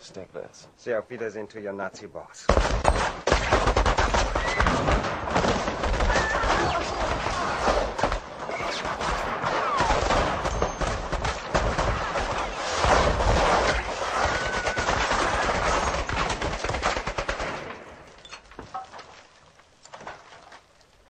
Stick this. See how it Wiedersehen into your Nazi boss.